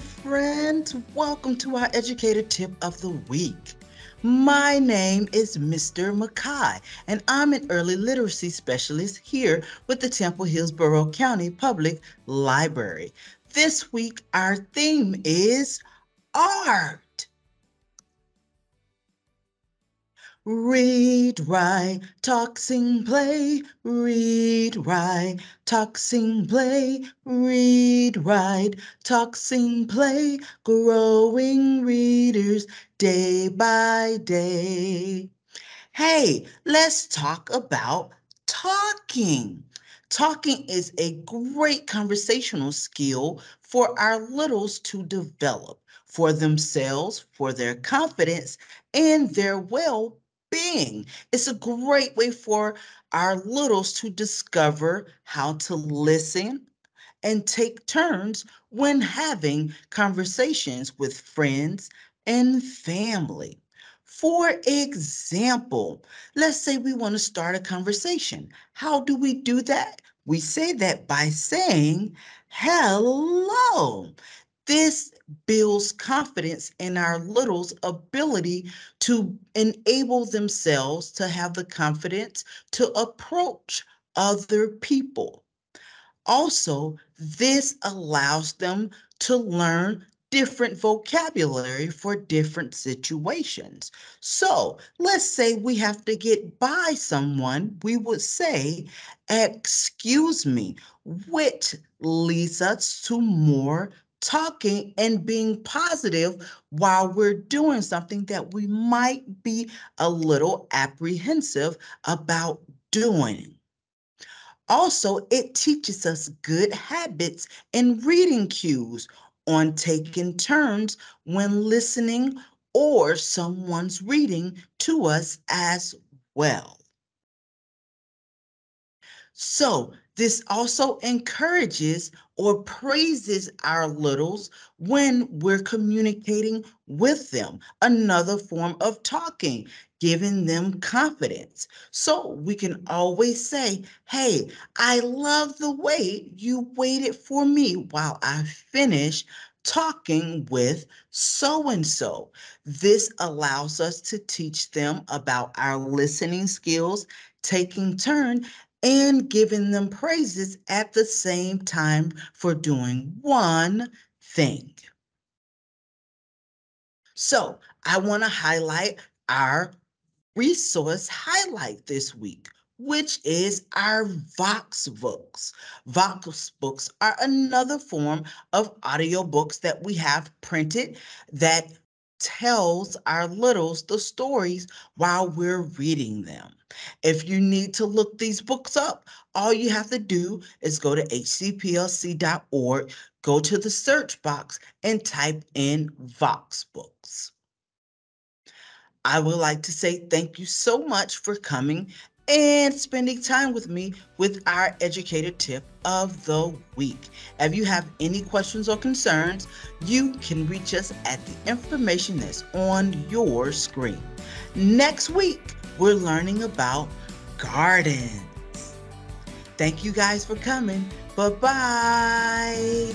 friends. Welcome to our educator tip of the week. My name is Mr. Mackay, and I'm an early literacy specialist here with the Tampa Hillsborough County Public Library. This week, our theme is art. Read, write, talk, sing, play. Read, write, talk, sing, play. Read, write, talk, sing, play. Growing readers day by day. Hey, let's talk about talking. Talking is a great conversational skill for our littles to develop for themselves, for their confidence, and their well being. It's a great way for our littles to discover how to listen and take turns when having conversations with friends and family. For example, let's say we want to start a conversation. How do we do that? We say that by saying, hello. This builds confidence in our little's ability to enable themselves to have the confidence to approach other people. Also, this allows them to learn different vocabulary for different situations. So let's say we have to get by someone, we would say, Excuse me, which leads us to more talking and being positive while we're doing something that we might be a little apprehensive about doing. Also, it teaches us good habits and reading cues on taking turns when listening or someone's reading to us as well. So, this also encourages or praises our littles when we're communicating with them. Another form of talking, giving them confidence. So we can always say, Hey, I love the way you waited for me while I finish talking with so and so. This allows us to teach them about our listening skills, taking turn and giving them praises at the same time for doing one thing. So I want to highlight our resource highlight this week, which is our Vox books. Vox books are another form of audiobooks that we have printed that tells our littles the stories while we're reading them. If you need to look these books up, all you have to do is go to hcplc.org, go to the search box, and type in Vox Books. I would like to say thank you so much for coming and spending time with me with our educator tip of the week. If you have any questions or concerns, you can reach us at the information that's on your screen. Next week, we're learning about gardens. Thank you guys for coming. Bye bye.